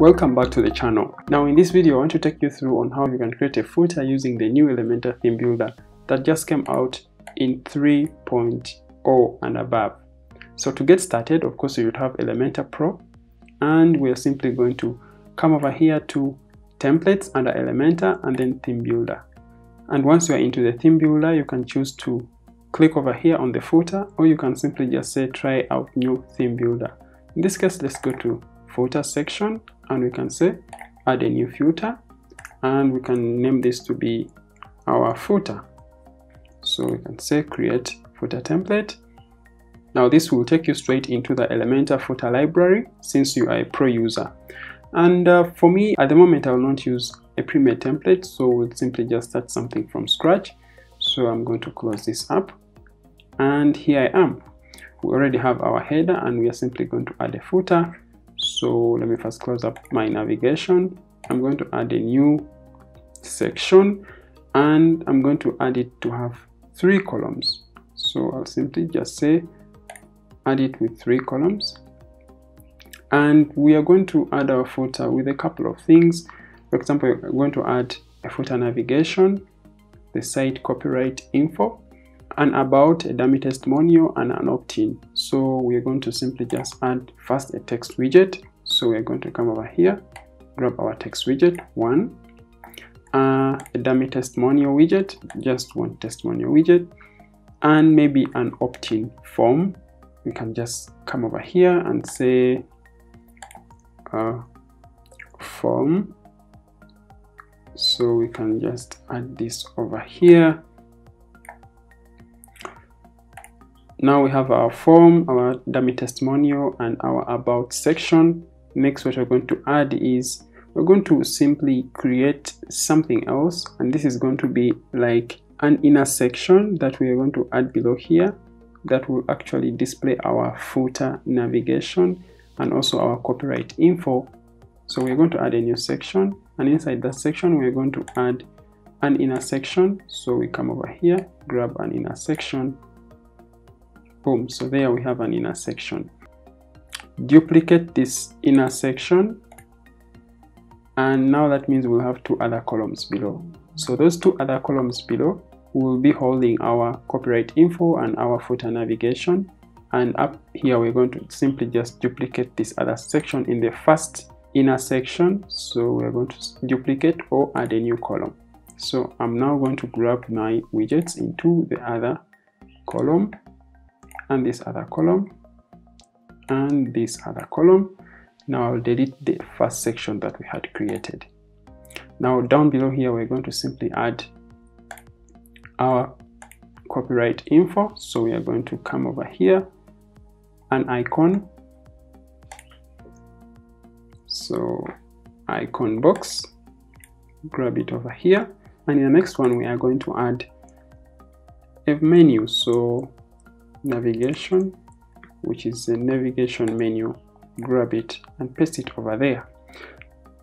Welcome back to the channel. Now in this video I want to take you through on how you can create a footer using the new Elementor theme builder that just came out in 3.0 and above. So to get started of course you would have Elementor Pro and we are simply going to come over here to templates under Elementor and then theme builder. And once you are into the theme builder you can choose to click over here on the footer or you can simply just say try out new theme builder. In this case let's go to footer section and we can say add a new footer and we can name this to be our footer so we can say create footer template. Now this will take you straight into the elementor footer library since you are a pro user. And uh, for me at the moment i will not use a pre-made template so we'll simply just start something from scratch. So i'm going to close this up and here i am. We already have our header and we are simply going to add a footer so let me first close up my navigation. I'm going to add a new section and i'm going to add it to have three columns. So i'll simply just say add it with three columns. And we are going to add our footer with a couple of things. For example we're going to add a footer navigation the site copyright info and about a dummy testimonial and an opt-in so we're going to simply just add first a text widget. So we're going to come over here grab our text widget one. Uh, a dummy testimonial widget just one testimonial widget. And maybe an opt-in form. We can just come over here and say uh, form. So we can just add this over here now we have our form our dummy testimonial and our about section. Next what we're going to add is we're going to simply create something else and this is going to be like an inner section that we are going to add below here that will actually display our footer navigation and also our copyright info. So we're going to add a new section and inside that section we're going to add an inner section. So we come over here grab an inner section boom so there we have an inner section. Duplicate this inner section. And now that means we'll have two other columns below. So those two other columns below will be holding our copyright info and our footer navigation. And up here we're going to simply just duplicate this other section in the first inner section. So we're going to duplicate or add a new column. So i'm now going to grab my widgets into the other column and this other column and this other column. Now I'll delete the first section that we had created. Now down below here we're going to simply add our copyright info. So we are going to come over here an icon. So icon box grab it over here. And in the next one we are going to add a menu. So navigation which is the navigation menu. Grab it and paste it over there.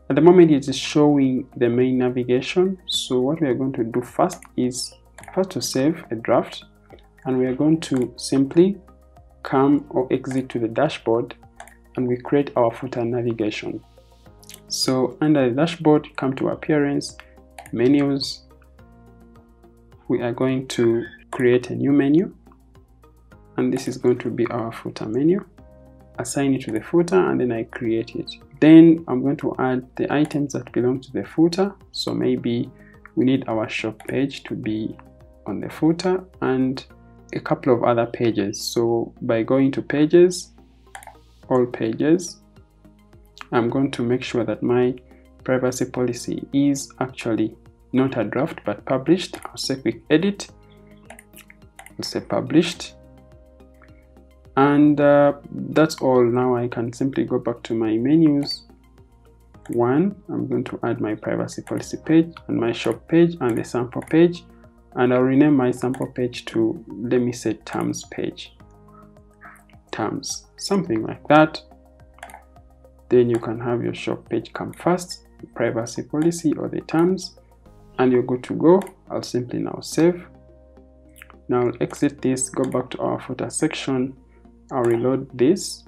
At the moment it is showing the main navigation. So what we are going to do first is first to save a draft and we are going to simply come or exit to the dashboard and we create our footer navigation. So under the dashboard come to appearance menus. We are going to create a new menu and this is going to be our footer menu. Assign it to the footer and then I create it. Then I'm going to add the items that belong to the footer. So maybe we need our shop page to be on the footer and a couple of other pages. So by going to pages all pages I'm going to make sure that my privacy policy is actually not a draft but published. I'll say quick edit. I'll say published and uh, that's all. Now I can simply go back to my menus. One I'm going to add my privacy policy page and my shop page and the sample page. And I'll rename my sample page to let me say terms page. Terms. Something like that. Then you can have your shop page come first privacy policy or the terms. And you're good to go. I'll simply now save. Now I'll exit this go back to our footer section I'll reload this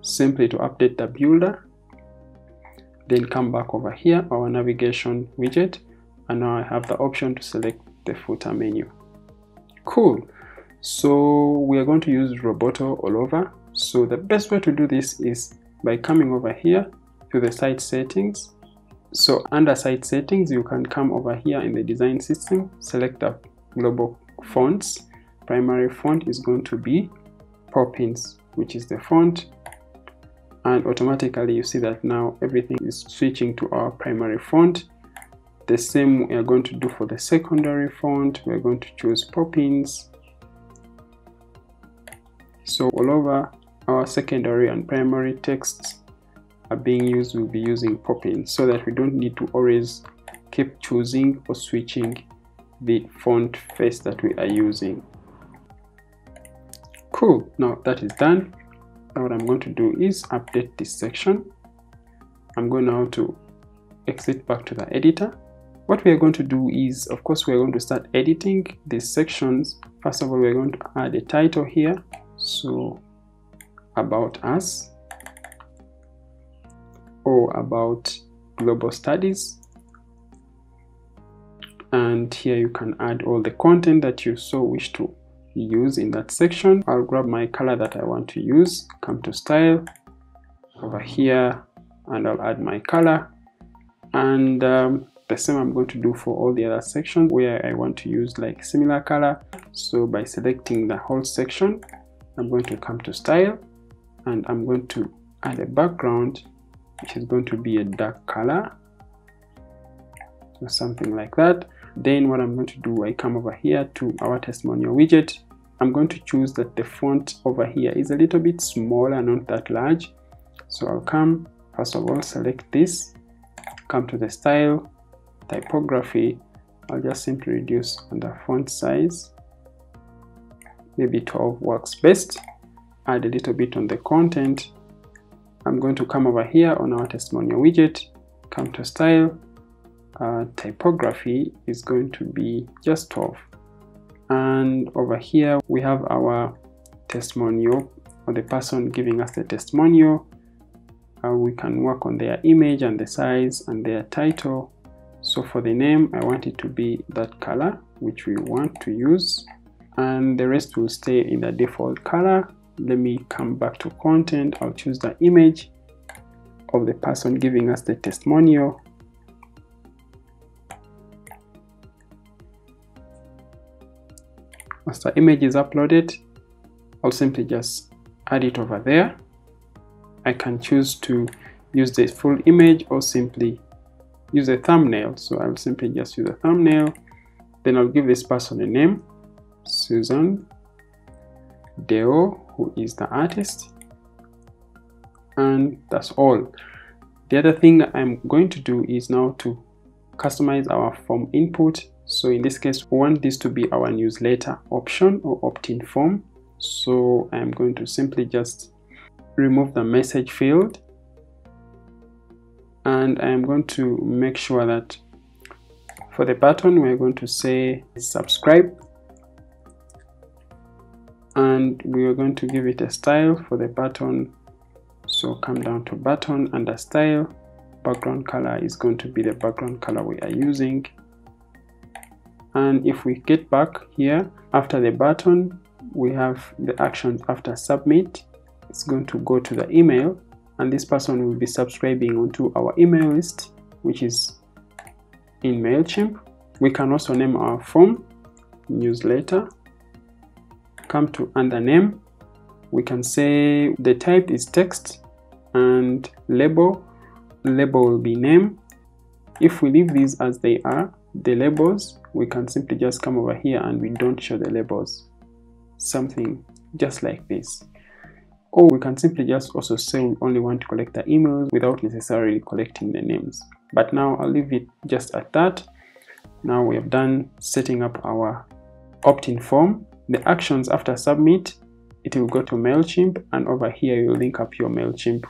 simply to update the builder then come back over here our navigation widget and now I have the option to select the footer menu. Cool. So we are going to use Roboto all over. So the best way to do this is by coming over here to the site settings. So under site settings you can come over here in the design system select the global fonts. Primary font is going to be Poppins which is the font and automatically you see that now everything is switching to our primary font. The same we are going to do for the secondary font. We're going to choose Poppins so all over our secondary and primary texts are being used. We'll be using Poppins so that we don't need to always keep choosing or switching the font face that we are using cool. Now that is done. Now what I'm going to do is update this section. I'm going now to exit back to the editor. What we are going to do is of course we're going to start editing these sections. First of all we're going to add a title here. So about us. Or about global studies. And here you can add all the content that you so wish to use in that section. I'll grab my color that i want to use come to style over here and i'll add my color. And um, the same i'm going to do for all the other sections where i want to use like similar color. So by selecting the whole section i'm going to come to style and i'm going to add a background which is going to be a dark color or something like that then what i'm going to do i come over here to our testimonial widget. I'm going to choose that the font over here is a little bit smaller not that large. So i'll come first of all select this come to the style typography. I'll just simply reduce on the font size. Maybe 12 works best. Add a little bit on the content. I'm going to come over here on our testimonial widget come to style uh, typography is going to be just 12 and over here we have our testimonial. Or the person giving us the testimonial uh, we can work on their image and the size and their title. So for the name i want it to be that color which we want to use. And the rest will stay in the default color. Let me come back to content. I'll choose the image of the person giving us the testimonial once the image is uploaded I'll simply just add it over there. I can choose to use the full image or simply use a thumbnail. So I'll simply just use a thumbnail. Then I'll give this person a name Susan Deo who is the artist. And that's all. The other thing I'm going to do is now to customize our form input so in this case we want this to be our newsletter option or opt-in form. So i'm going to simply just remove the message field. And i'm going to make sure that for the button we're going to say subscribe. And we are going to give it a style for the button. So come down to button under style. Background color is going to be the background color we are using and if we get back here after the button we have the actions after submit it's going to go to the email and this person will be subscribing onto our email list which is in MailChimp. We can also name our form newsletter. Come to under name. We can say the type is text and label. Label will be name. If we leave these as they are, the labels we can simply just come over here and we don't show the labels. Something just like this. Or we can simply just also say we only want to collect the emails without necessarily collecting the names. But now I'll leave it just at that. Now we have done setting up our opt-in form. The actions after submit it will go to MailChimp and over here you link up your MailChimp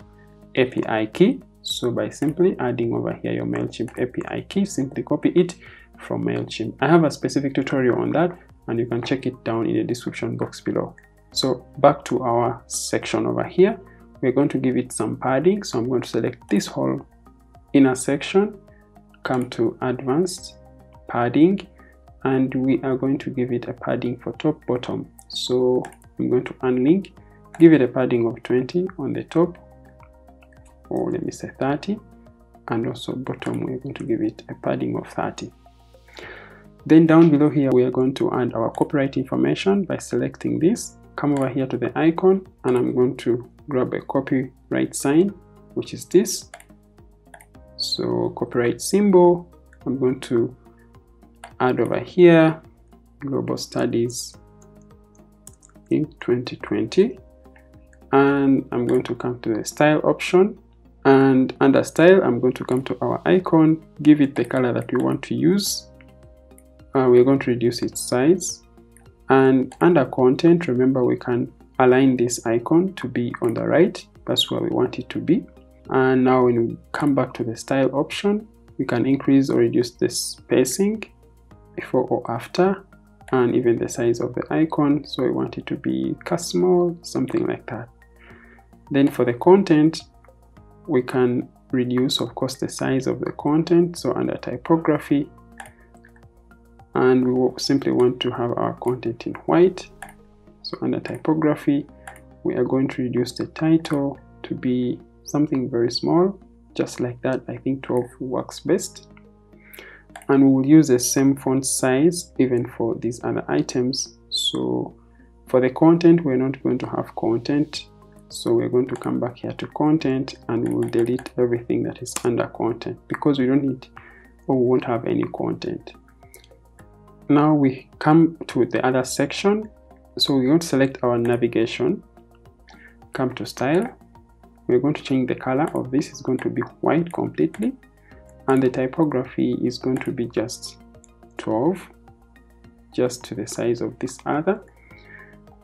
API key. So by simply adding over here your MailChimp API key simply copy it from MailChimp. I have a specific tutorial on that and you can check it down in the description box below. So back to our section over here, we're going to give it some padding. So I'm going to select this whole inner section come to advanced padding and we are going to give it a padding for top bottom so i'm going to unlink give it a padding of 20 on the top or let me say 30 and also bottom we're going to give it a padding of 30 then down below here we are going to add our copyright information by selecting this. Come over here to the icon and i'm going to grab a copyright sign which is this. So copyright symbol i'm going to add over here global studies in 2020 and i'm going to come to the style option. And under style i'm going to come to our icon give it the color that we want to use uh, we're going to reduce its size. And under content remember we can align this icon to be on the right. That's where we want it to be. And now when we come back to the style option we can increase or reduce the spacing before or after and even the size of the icon. So we want it to be small something like that. Then for the content we can reduce of course the size of the content. So under typography and we simply want to have our content in white. So under typography we are going to reduce the title to be something very small just like that. I think 12 works best. And we will use the same font size even for these other items. So for the content we're not going to have content. So we're going to come back here to content and we'll delete everything that is under content because we don't need or we won't have any content now we come to the other section. So we're going to select our navigation. Come to style. We're going to change the color of this. Is going to be white completely. And the typography is going to be just 12 just to the size of this other.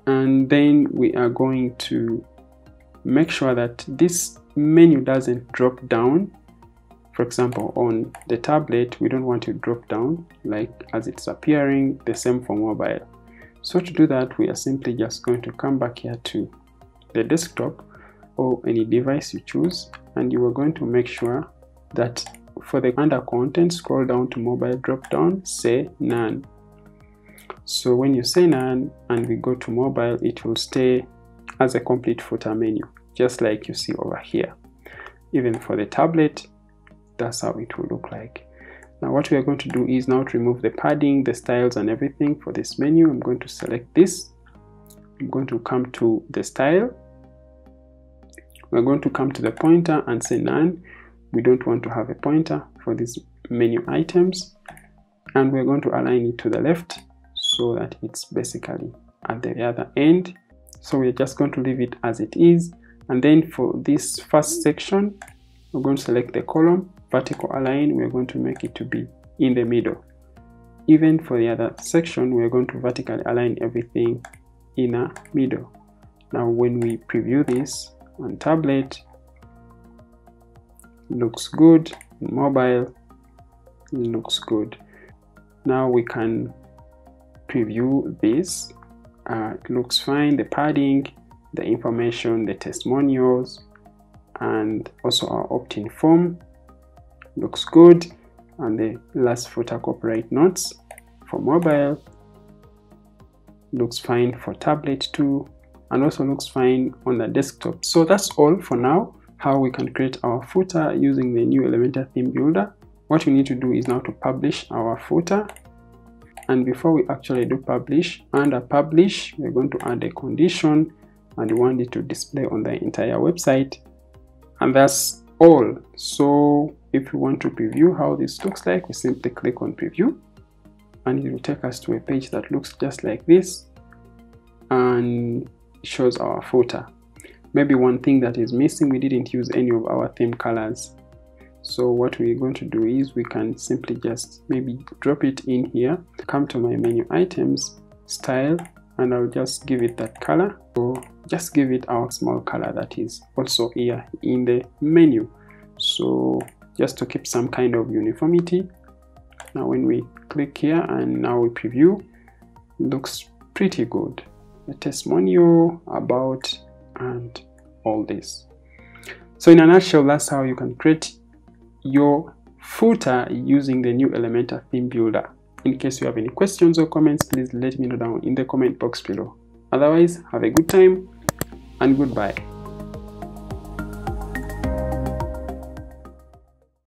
And then we are going to make sure that this menu doesn't drop down for example on the tablet we don't want to drop down like as it's appearing the same for mobile. So to do that we are simply just going to come back here to the desktop or any device you choose and you are going to make sure that for the under content scroll down to mobile drop down say none. So when you say none and we go to mobile it will stay as a complete footer menu just like you see over here. Even for the tablet that's how it will look like. Now what we are going to do is now to remove the padding the styles and everything for this menu. I'm going to select this. I'm going to come to the style. We're going to come to the pointer and say none. We don't want to have a pointer for these menu items. And we're going to align it to the left so that it's basically at the other end. So we're just going to leave it as it is. And then for this first section we're going to select the column vertical align we're going to make it to be in the middle. Even for the other section we're going to vertically align everything in a middle. Now when we preview this on tablet looks good. Mobile looks good. Now we can preview this. Uh, it looks fine the padding the information the testimonials and also our opt-in form looks good and the last footer copyright notes for mobile looks fine for tablet too and also looks fine on the desktop. So that's all for now how we can create our footer using the new Elementor theme builder. What we need to do is now to publish our footer. And before we actually do publish under publish we're going to add a condition and we want it to display on the entire website. And that's all. So if you want to preview how this looks like we simply click on preview and it will take us to a page that looks just like this and shows our footer. Maybe one thing that is missing we didn't use any of our theme colors. So what we're going to do is we can simply just maybe drop it in here. Come to my menu items style and I'll just give it that color. So just give it our small color that is also here in the menu. So just to keep some kind of uniformity. Now when we click here and now we preview looks pretty good. A testimonial about and all this. So in a nutshell that's how you can create your footer using the new Elementor theme builder. In case you have any questions or comments, please let me know down in the comment box below. Otherwise, have a good time and goodbye.